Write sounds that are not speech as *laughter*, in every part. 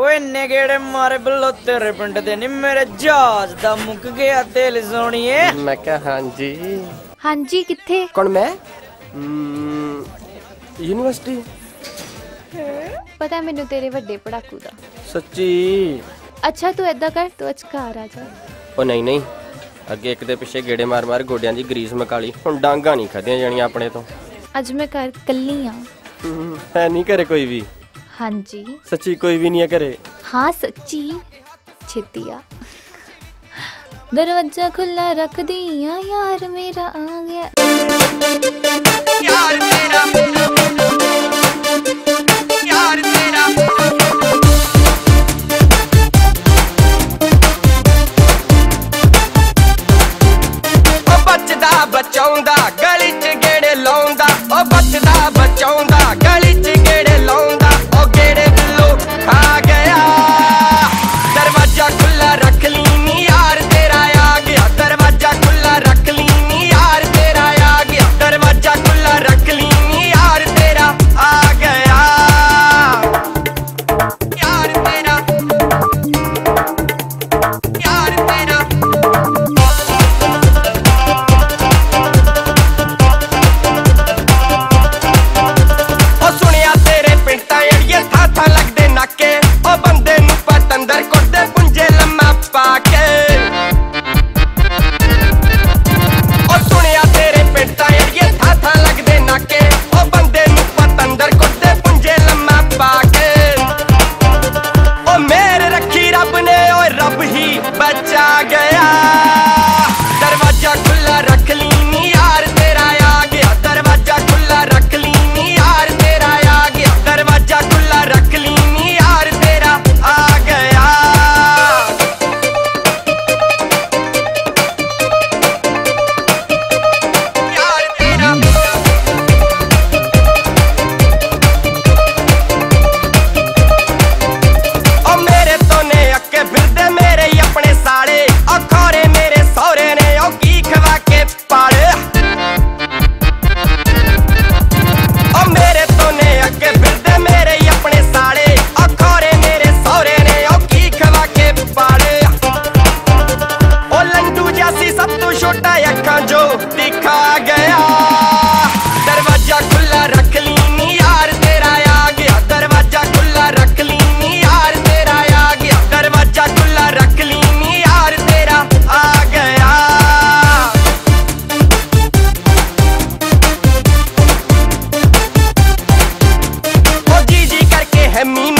ਓਏ ਇੰਨੇ ਗੇੜੇ ਮਾਰੇ ਬੱਲੋ ਤੇਰੇ ਪਿੰਡ ਦੇ ਨਹੀਂ ਮੇਰੇ ਜਹਾਜ਼ ਦਾ ਮੁੱਕ ਗਿਆ ਤੇਲ ਸੋਣੀਏ। ਮੈਂ ਕਿਹਾ ਹਾਂਜੀ। ਹਾਂਜੀ ਕਿੱਥੇ? ਕੌਣ ਮੈਂ? ਹਮ, ਯੂਨੀਵਰਸਿਟੀ। ਪਤਾ ਮੈਨੂੰ ਤੇਰੇ ਵੱਡੇ ਪੜਾਕੂ ਦਾ। ਸੱਚੀ। ਅੱਛਾ ਤੂੰ ਏਦਾਂ ਕਰ ਤੂੰ ਅੱਜ ਘਰ ਆ ਜਾ। ਉਹ ਨਹੀਂ ਨਹੀਂ। ਅੱਗੇ ਇੱਕ ਦੇ ਪਿੱਛੇ ਗੇੜੇ ਮਾਰ ਮਾਰ ਗੋਡਿਆਂ ਦੀ ਗਰੀਸ ਮਕਾਲੀ ਹੁਣ ਡਾਂਗਾ ਨਹੀਂ ਖਾਦੀਆਂ ਜਾਣੀਆਂ ਆਪਣੇ ਤੋਂ। ਅੱਜ ਮੈਂ ਘਰ ਕੱਲੀ ਆ। ਹਮ, ਹੈ ਨਹੀਂ ਘਰੇ ਕੋਈ ਵੀ। हाँ जी। सच्ची कोई भी नहीं है करे हाँ सच्ची। छेतिया। दरवाज़ा खुला रख दिया यार मेरा आ गया। यार छोटा अखा जो दिखा गया। दरवाज़ा खुला रख लीनी यार, तेरा आ गया। दरवाज़ा खुला रख लीनी यार, तेरा आ गया। दरवाज़ा खुला रख लीनी यार, तेरा आ गया। ओ जी जी करके है मीनू।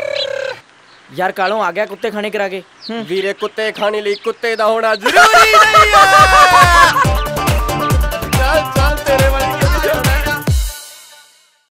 ਯਾਰ ਕਾਲੋਂ ਆ ਗਿਆ ਕੁੱਤੇ ਖਾਣੇ ਕਰਾ ਕੇ? ਵੀਰੇ ਕੁੱਤੇ ਖਾਣੇ ਲਈ ਕੁੱਤੇ ਦਾ ਹੋਣਾ ਜ਼ਰੂਰੀ ਨਹੀਂ ਹੈ। *laughs*